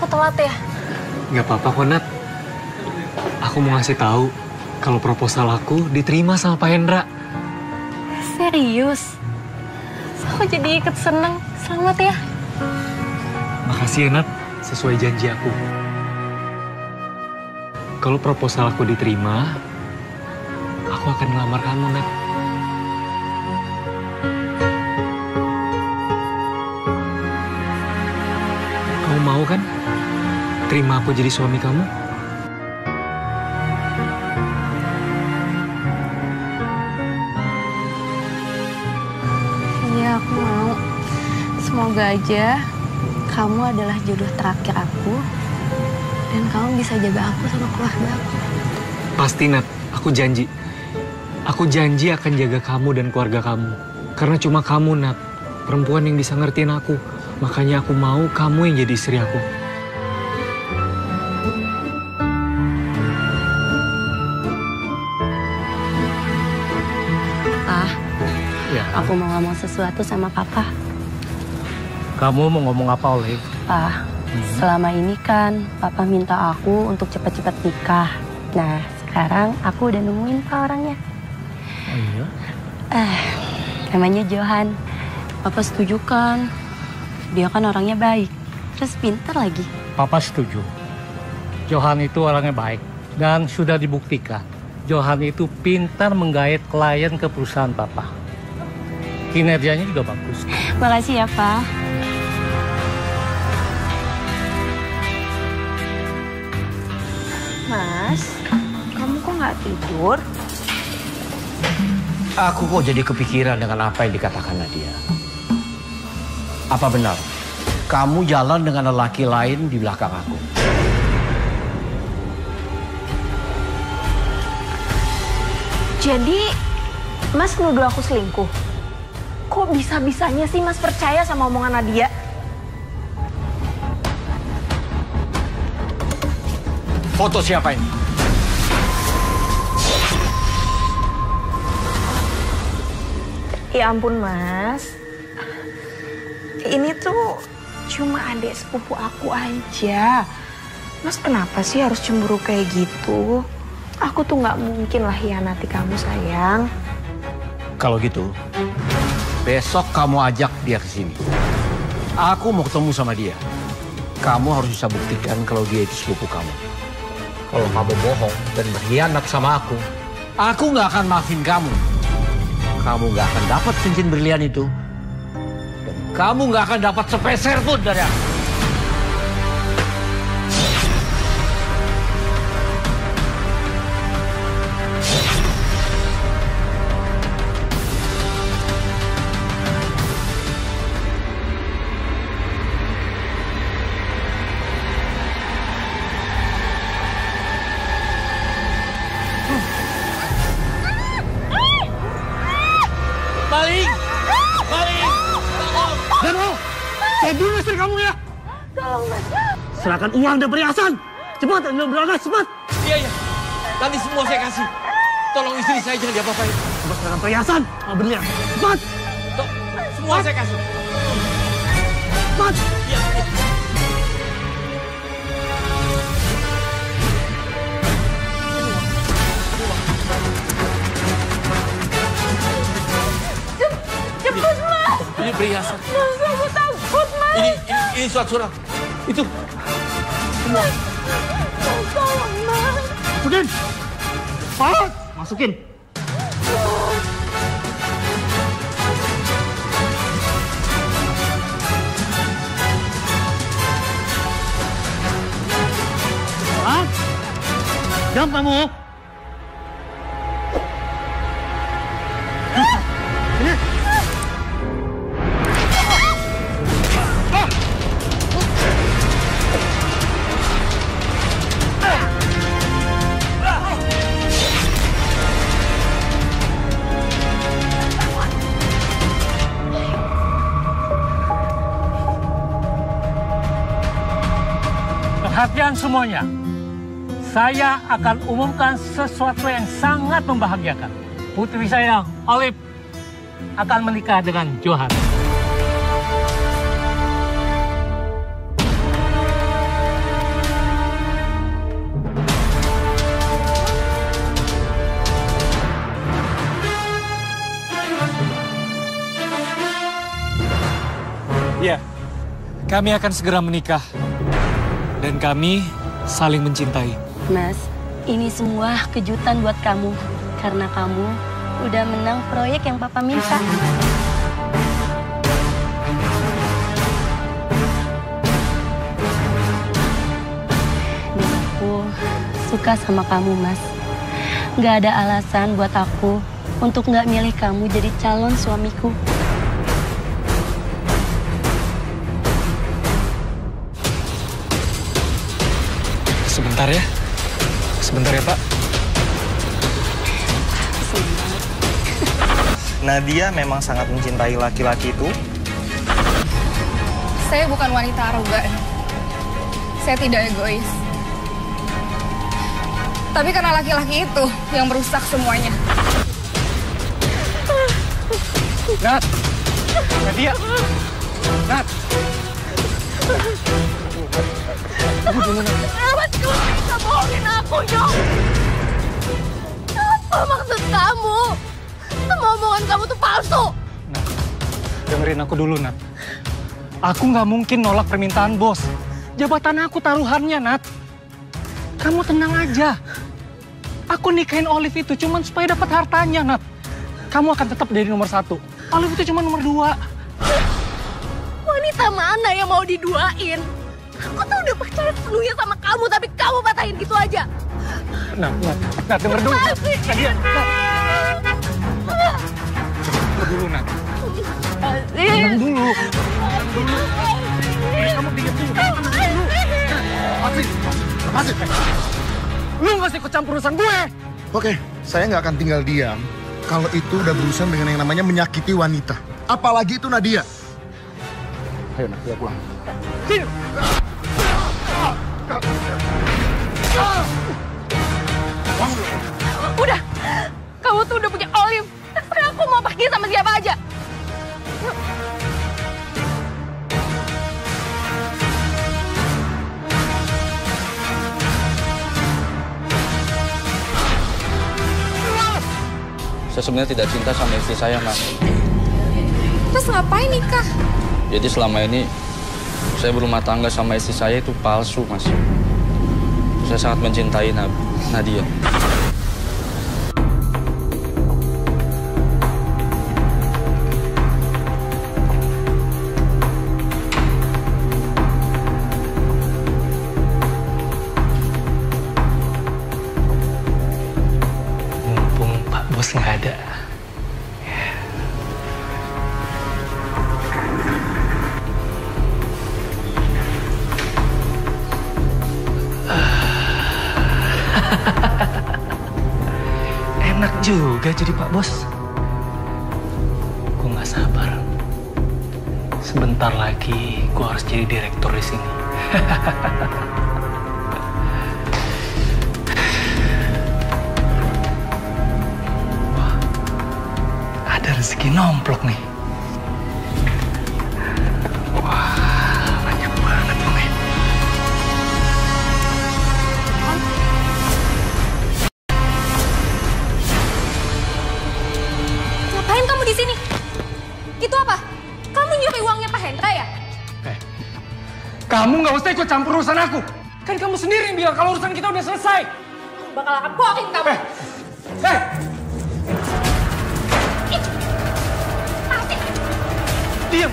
aku telat ya? Nggak apa-apa kok, Nat. Aku mau ngasih tahu kalau proposal aku diterima sama Pak Hendra. Serius? Aku jadi ikut seneng. Selamat ya. Makasih ya, Nat. Sesuai janji aku. Kalau proposal aku diterima, aku akan ngelamar kamu, Nat. Kamu mau kan? Terima aku jadi suami kamu? Iya, aku mau. Semoga aja kamu adalah jodoh terakhir aku. Dan kamu bisa jaga aku sama keluarga aku. Pasti, Nat. Aku janji. Aku janji akan jaga kamu dan keluarga kamu. Karena cuma kamu, Nat. Perempuan yang bisa ngertiin aku. Makanya aku mau kamu yang jadi istri aku. Aku mau ngomong sesuatu sama papa. kamu mau ngomong apa, Olive? Pak, selama ini kan papa minta aku untuk cepat-cepat nikah. Nah, sekarang aku udah nemuin pak orangnya. Oh iya? Eh, namanya Johan. Papa setuju kan? Dia kan orangnya baik, terus pintar lagi. Papa setuju. Johan itu orangnya baik dan sudah dibuktikan. Johan itu pintar menggait klien ke perusahaan Papa. Kinerjanya juga bagus. Makasih ya, Pak. Mas, kamu kok nggak tidur? Aku kok jadi kepikiran dengan apa yang dikatakan Nadia. Apa benar? Kamu jalan dengan lelaki lain di belakang aku. Jadi, Mas nuduh aku selingkuh. Kok bisa-bisanya sih Mas percaya sama omongan Nadia? Foto siapa ini? Ya ampun, Mas. Ini tuh cuma adik sepupu aku aja. Mas kenapa sih harus cemburu kayak gitu? Aku tuh nggak mungkin lah hianati kamu, sayang. Kalau gitu, besok kamu ajak dia ke sini. Aku mau ketemu sama dia. Kamu harus bisa buktikan kalau dia itu sepupu kamu. Kalau kamu bohong dan berkhianat sama aku, aku nggak akan maafin kamu. Kamu nggak akan dapat cincin berlian itu. Dan kamu nggak akan dapat sepeser pun dari aku. Kamu ya. Tolong, Mas. Serahkan uang dan perhiasan. Cepat, anda berangkat, cepat. Iya, iya. Nanti semua saya kasih. Tolong istri saya jangan diapa-apain. Cepat serahkan perhiasan. Mau berlian. Cepat, Tuh, semua saya kasih. cepat. Iya, iya. Cepet, Mas. Ini perhiasan. Mas, aku takut, Mas. Ini, ini, surat-surat. Itu. Masukin. Cepat, masukin. Cepat. Jam kamu. Semuanya, saya akan umumkan sesuatu yang sangat membahagiakan. Putri saya, Olive, akan menikah dengan Johan. Ya, kami akan segera menikah. Dan kami saling mencintai. Mas, ini semua kejutan buat kamu. Karena kamu udah menang proyek yang papa minta. Aku suka sama kamu, Mas. Gak ada alasan buat aku untuk gak milih kamu jadi calon suamiku. Sebentar ya. Sebentar ya, Pak. Nadia memang sangat mencintai laki-laki itu. Saya bukan wanita arogan. Saya tidak egois. Tapi karena laki-laki itu yang merusak semuanya. Nat! Nadia! Nat! Tunggu dulu, kamu bisa bohongin aku, Nyok? Apa maksud kamu? Semua omongan kamu tuh palsu. Nat, dengerin aku dulu, Nat. Aku nggak mungkin nolak permintaan bos. Jabatan aku taruhannya, Nat. Kamu tenang aja. Aku nikahin Olive itu cuman supaya dapat hartanya, Nat. Kamu akan tetap jadi nomor satu. Olive itu cuma nomor dua. Wanita mana yang mau diduain? Aku tuh udah percaya sepenuhnya sama kamu, tapi kamu patahin gitu aja. Nat, Nat, Nat, denger dulu. Nadia, Nat. Denger dulu, Nat. Tenang dulu. Kamu diam dulu. Lepasin. Lepasin. Lu nggak usah ikut campur urusan gue. Oke, saya nggak akan tinggal diam kalau itu udah berurusan dengan yang namanya menyakiti wanita. Apalagi itu Nadia. Ayo Nadia pulang. Sini. Udah, kamu tuh udah punya Olive. Terserah aku mau pergi sama siapa aja. Saya sebenarnya tidak cinta sama istri saya, Mas. Terus ngapain nikah? Jadi selama ini saya berumah tangga sama istri saya itu palsu, Mas. Saya sangat mencintai Nadia. Mumpung Pak Bos nggak ada. Juga jadi Pak Bos. Gue nggak sabar. Sebentar lagi gue harus jadi direktur di sini. Ada rezeki nomplok nih. Kamu nggak usah ikut campur urusan aku. Kan kamu sendiri yang bilang kalau urusan kita udah selesai. Bakal akan bohongin kamu. Eh, eh, diam.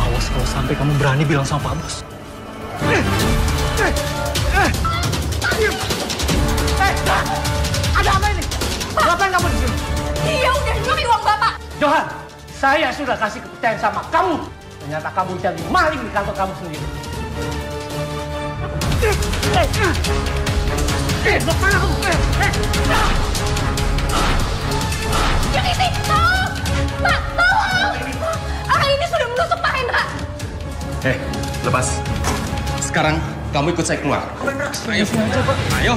Awas kalau sampai kamu berani bilang sama Pak Bos. Eh, eh, eh, diam. Eh, ada apa ini? Ngapain kamu di sini? Dia udah nyuri uang Bapak. Johan, saya sudah kasih kepercayaan sama kamu. Ternyata kamu jadi maling di kantor kamu sendiri. Eh, lepas aku. Eh, eh. Tolong! Pak, tolong! Orang ini sudah menusuk Pak Hendra. Eh, lepas. Sekarang kamu ikut saya keluar. Ayo. Ayo.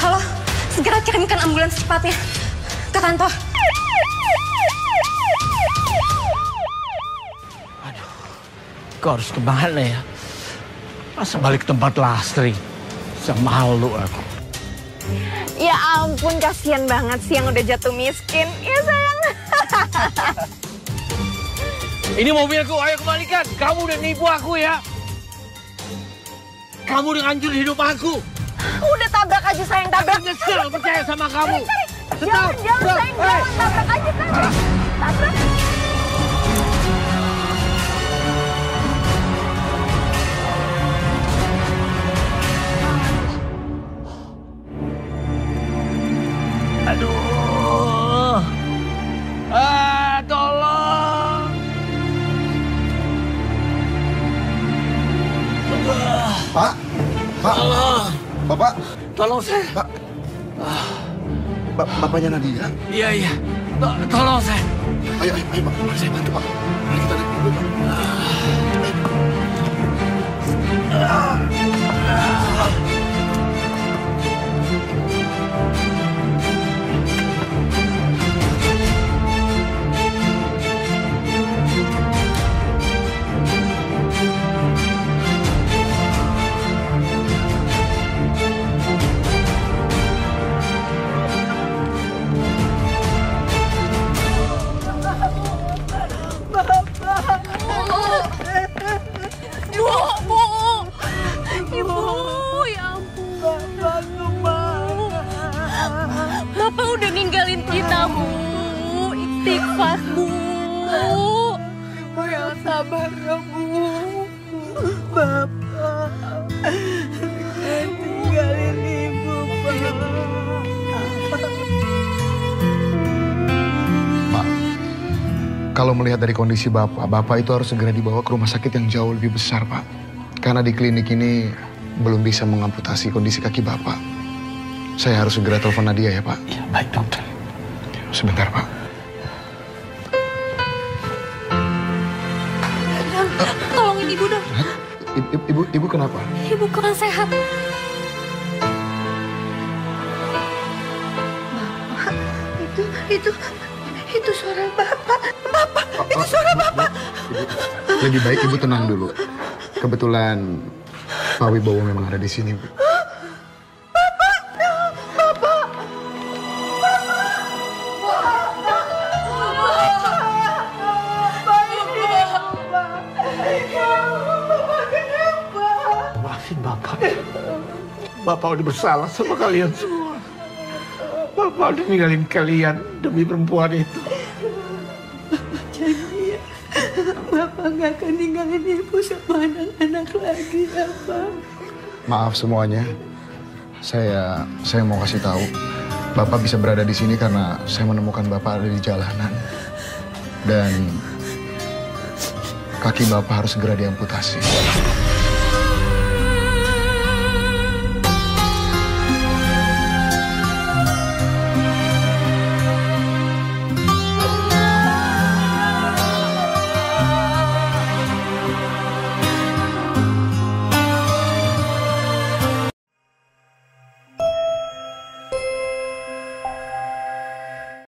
Halo, segera kirimkan ambulans secepatnya ke kantor. Kau harus ke mana ya? Masa balik ke tempat Lastri? Bisa malu aku. Ya ampun, kasihan banget sih yang udah jatuh miskin. Ya sayang. Ini mobilku, ayo kembalikan. Kamu udah nipu aku ya. Kamu udah hancur hidup aku. Udah tabrak aja sayang, tabrak. Aku nyesel percaya sama kamu. Jangan, jangan sayang, jangan tabrak aja tabrak. Tabrak. Aduh. Ah, tolong. Pak, Pak, Bapak, Tolong saya. Pak, Ba- Bapaknya Nadia. Iya, iya. To- Tolong saya. Ayo, ayo, ayo, Pak. Saya bantu, Pak. Mari kita naik dulu, Pak. Kalau melihat dari kondisi Bapak, Bapak itu harus segera dibawa ke rumah sakit yang jauh lebih besar, Pak. Karena di klinik ini belum bisa mengamputasi kondisi kaki Bapak. Saya harus segera telepon Nadia ya, Pak. Ya, baik dokter. Sebentar, Pak. Tolongin ibu dong. I- i- Ibu, ibu kenapa? Ibu kurang sehat. Itu, itu, itu suara Bapak. Bapak, itu suara Bapak. Lebih baik ibu tenang dulu. Kebetulan Pak Wibowo memang ada di sini, Bu. Bapak udah bersalah sama kalian semua. Bapak udah ninggalin kalian demi perempuan itu. Janji ya, Bapak nggak akan ninggalin ibu sama anak-anak lagi ya, Pak. Maaf semuanya. Saya saya mau kasih tahu. Bapak bisa berada di sini karena saya menemukan Bapak ada di jalanan. Dan kaki Bapak harus segera diamputasi.